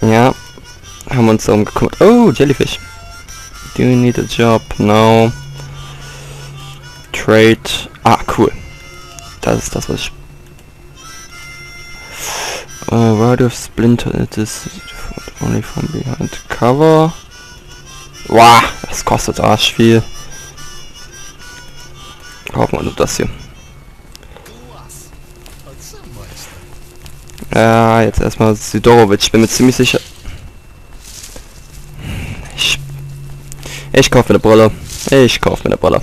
Ja. Haben uns darum gekümmert. Oh, Jellyfish. Do you need a job? No. Trade. Ah, cool. Das ist das, was ich... Uh, word of Splinter. It is only from behind cover. Wow, das kostet arsch viel. Kaufen wir nur das hier. Ja, jetzt erstmal Sidorovic. Ich bin mir ziemlich sicher. Ich, ich kaufe mir eine Brille. Ich kaufe mir eine Brille.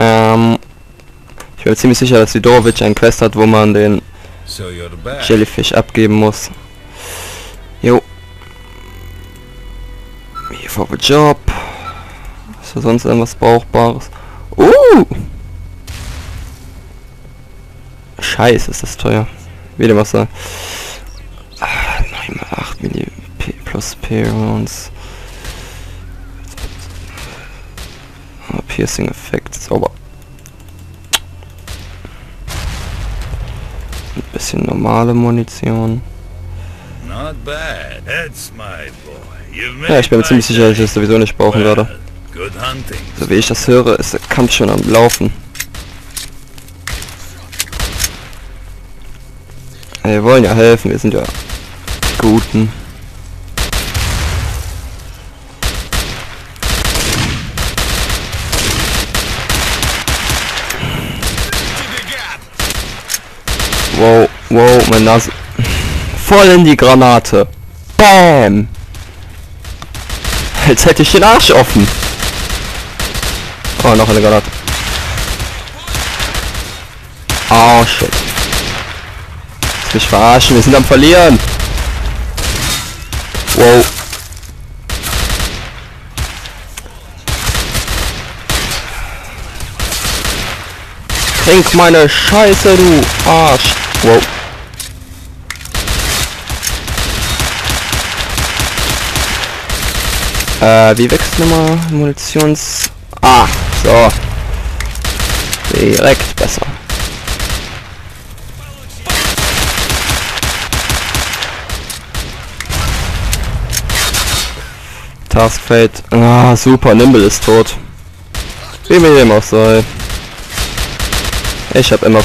Ähm, ich bin mir ziemlich sicher, dass Sidorovic einen Quest hat, wo man den. Jellyfish abgeben muss. Jo. Hier for the Job. Ist da sonst irgendwas Brauchbares? Uh! Scheiße, ist das teuer. Wieder was sagen. Ah, 9 mal 8 Milli P plus P Rounds. Ah, Piercing Effekt, sauber. Ein bisschen normale Munition. Not bad. That's my boy. You've made Ja, ich bin mir ziemlich sicher, dass ich das sowieso nicht brauchen werde. So wie ich das höre, ist der Kampf schon am Laufen. Wir wollen ja helfen, wir sind ja Guten. Wow, wow, mein Nase. Voll in die Granate. Bam! Als hätte ich den Arsch offen. Oh, noch eine Granate. Oh, shit. Mich verarschen, wir sind am Verlieren. Wow. Trink meine Scheiße, du Arsch. Wow. Äh, wie wächst nochmal Munitions... Ah, so. Direkt besser. Taskfate. Ah, super. Nimble ist tot. Wie mir dem auch sei. Ich hab immer...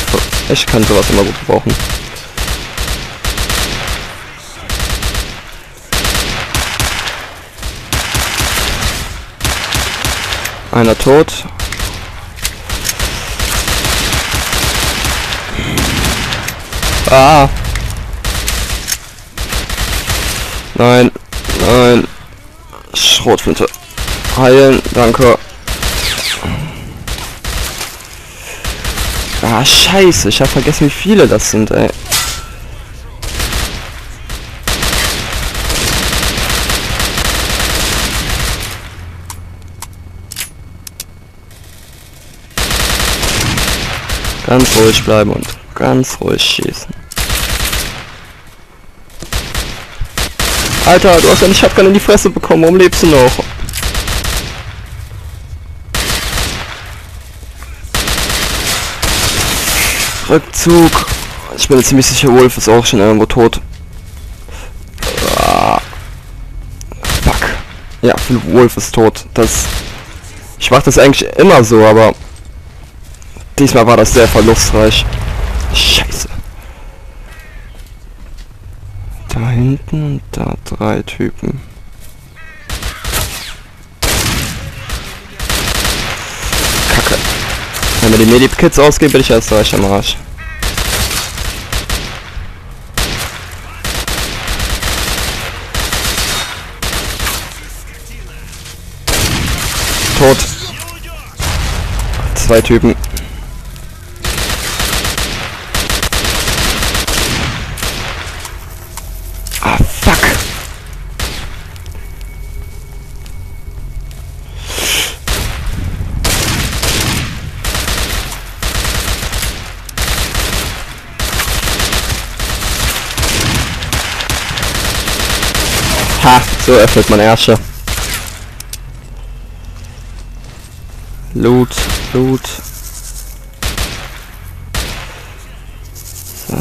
Ich kann sowas immer gut gebrauchen. Einer tot. Ah. Nein. Nein. Schrotflinte. Heilen, danke. Ah, scheiße. Ich habe vergessen, wie viele das sind, ey. Ganz ruhig bleiben und ganz ruhig schießen. Alter, du hast eine Shotgun in die Fresse bekommen. Warum lebst du noch? Rückzug. Ich bin ziemlich sicher, Wolf ist auch schon irgendwo tot. Ah. Fuck. Ja, Wolf ist tot. Das. Ich mach das eigentlich immer so, aber diesmal war das sehr verlustreich. Scheiße. Da hinten und da drei Typen. Kacke. Wenn mir die Medikits ausgehen, bin ich erst reich am Arsch. Tot. Zwei Typen. Ha, so öffnet man Ärsche. Loot, Loot. So.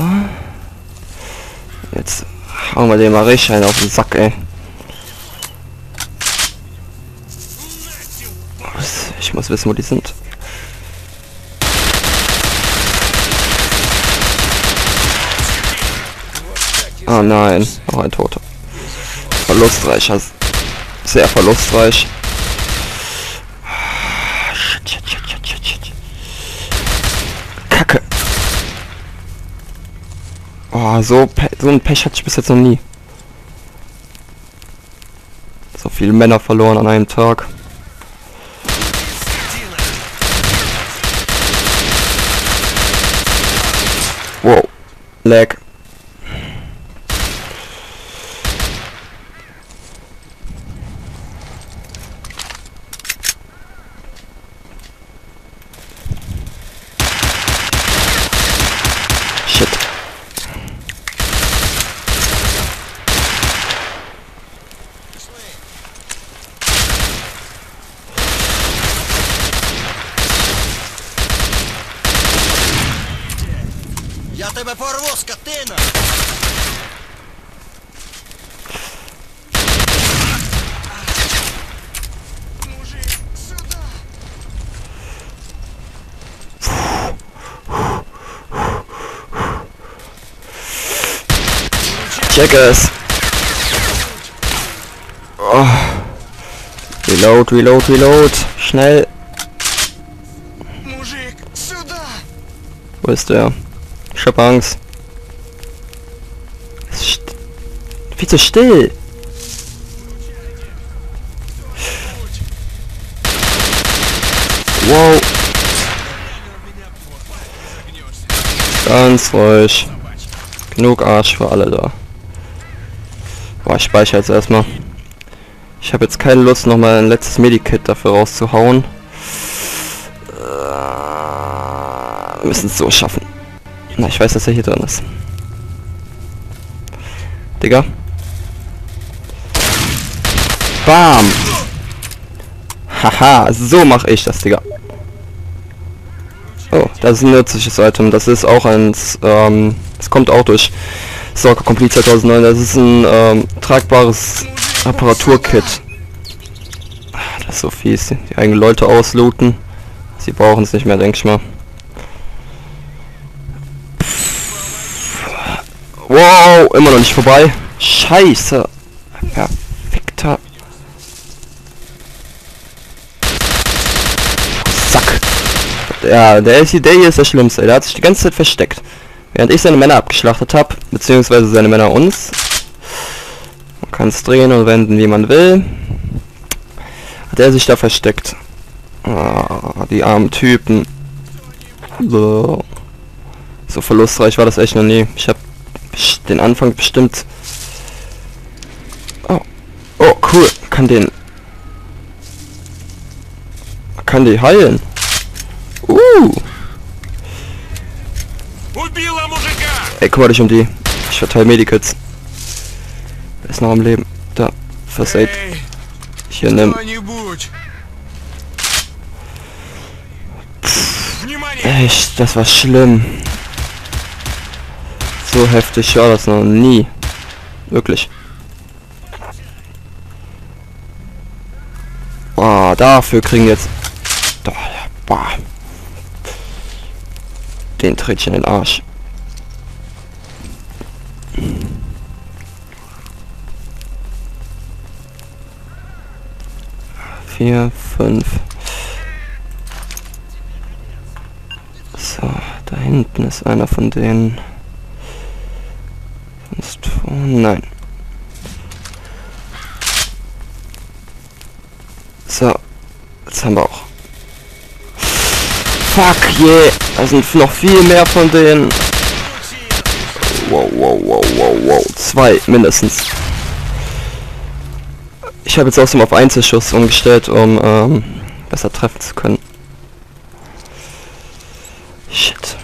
Jetzt Hauen wir dem mal richtig einen auf den Sack, ey. Ich muss wissen, wo die sind. Ah nein, auch ein Toter. Verlustreich, sehr verlustreich. Kacke. Oh, so, so ein Pech hatte ich bis jetzt noch nie. So viele Männer verloren an einem Tag. Wow. Lag. Shit. Я тебе порву, скотина! Мужик, сюда! Check es. Oh. Reload, reload, reload. Schnell. Мужик, сюда! Wo ist der? Hab Angst. Es ist st- Viel zu still. Wow. Ganz ruhig. Genug Arsch für alle da. Boah, ich speichere jetzt erstmal. Ich habe jetzt keine Lust, nochmal ein letztes Medikit dafür rauszuhauen. Äh, Wir müssen es so schaffen. Na, ich weiß, dass er hier drin ist. Digga. Bam! Haha, so mache ich das, Digga. Oh, das ist ein nützliches Item. Das ist auch ein, ähm, es kommt auch durch Stalker Complete 2009. Das ist ein ähm, tragbares Apparaturkit. Ah, Das ist so fies. Die eigenen Leute auslooten. Sie brauchen es nicht mehr, denke ich mal. Wow, immer noch nicht vorbei. Scheiße. Perfekter. Sack. Ja, der, ist, der hier ist der Schlimmste. Der hat sich die ganze Zeit versteckt. Während ich seine Männer abgeschlachtet habe, beziehungsweise seine Männer uns. Man kann es drehen und wenden, wie man will. Hat er sich da versteckt. Ah, die armen Typen. So. so verlustreich war das echt noch nie. Ich habe den Anfang bestimmt. Oh, oh cool, kann den... Kann die heilen. Uh. Ey, kümmere dich um die. Ich verteile Medikits. Wer ist noch am Leben? Da, versät. Hier, nimm. Echt, das war schlimm. So heftig war das noch nie. Wirklich. Boah, dafür kriegen jetzt... Boah. Den tritt ich in den Arsch. Vier, fünf. So, da hinten ist einer von denen. Nein. So, jetzt haben wir auch. Fuck yeah, da sind noch viel mehr von denen. Wow, wow, wow, wow, wow. Zwei mindestens. Ich habe jetzt außerdem auf Einzelschuss umgestellt, um ähm, besser treffen zu können. Shit.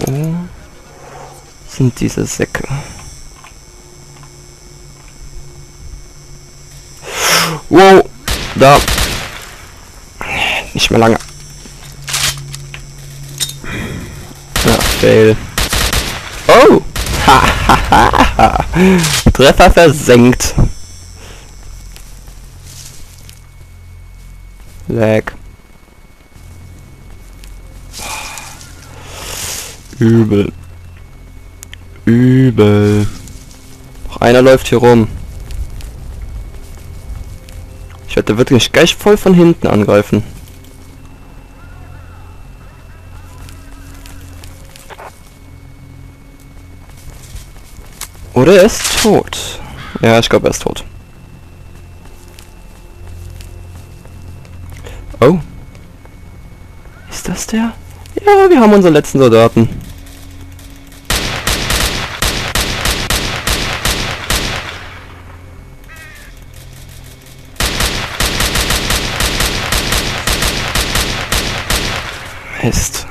Wo sind diese Säcke? Wow, da. Nicht mehr lange. Fail. Oh! Treffer versenkt. Lag. Übel. Übel. Noch einer läuft hier rum. Ich werde wirklich gleich voll von hinten angreifen. Oder er ist tot. Ja, ich glaube, er ist tot. Oh. Ist das der? Ja, wir haben unseren letzten Soldaten. Mist.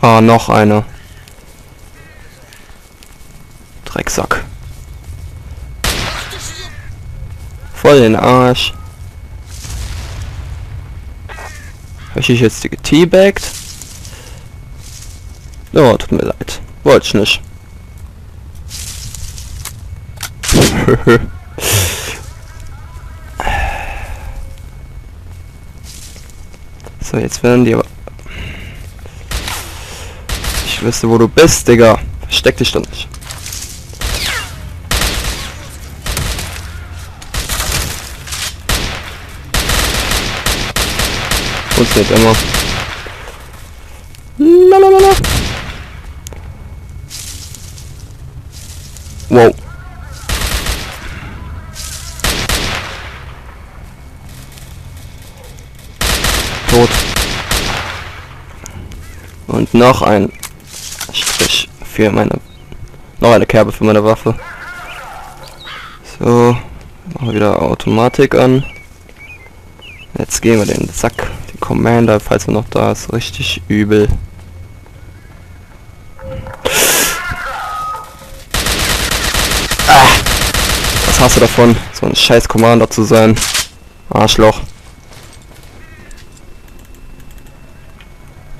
Ah, noch einer. Drecksack. Voll den Arsch. Habe ich jetzt geteabagt? Oh, tut mir leid. Wollte ich nicht. so, jetzt werden die aber... Ich wüsste, wo du bist, Digga. Versteck dich doch nicht. Funktioniert immer. Lalalala. Wow. Tot. Und noch ein Strich für meine... Noch eine Kerbe für meine Waffe. So. Machen wir wieder Automatik an. Jetzt gehen wir den Sack, den Commander, falls er noch da ist, richtig übel. Ah, was hast du davon, so ein scheiß Commander zu sein? Arschloch.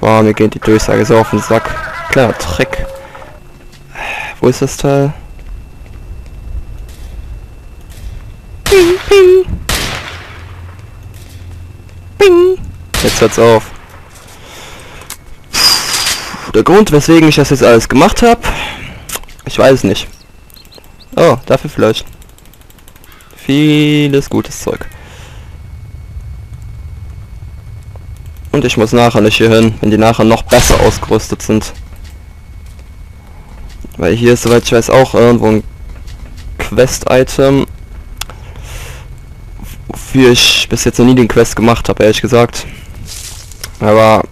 Boah, mir geht die Durchsage so auf den Sack. Kleiner Trick. Wo ist das Teil? Ping, ping. Ping. Jetzt hört's auf. Der Grund, weswegen ich das jetzt alles gemacht habe, ich weiß nicht. Oh, dafür vielleicht. Vieles gutes Zeug. Und ich muss nachher nicht hier hin, wenn die nachher noch besser ausgerüstet sind. Weil hier ist, soweit ich weiß, auch irgendwo ein Quest-Item. Wofür ich bis jetzt noch nie den Quest gemacht habe, ehrlich gesagt. Aber...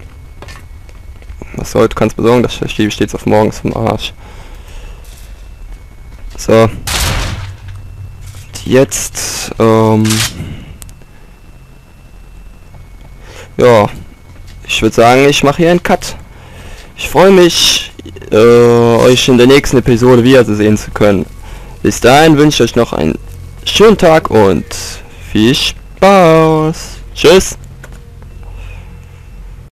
Was soll, du kannst besorgen, das schiebe steht's auf morgens vom Arsch. So. Jetzt, ähm... Ja. Ich würde sagen, ich mache hier einen Cut. Ich freue mich, äh, euch in der nächsten Episode wiedersehen zu können. Bis dahin wünsche ich euch noch einen schönen Tag und viel Spaß. Tschüss.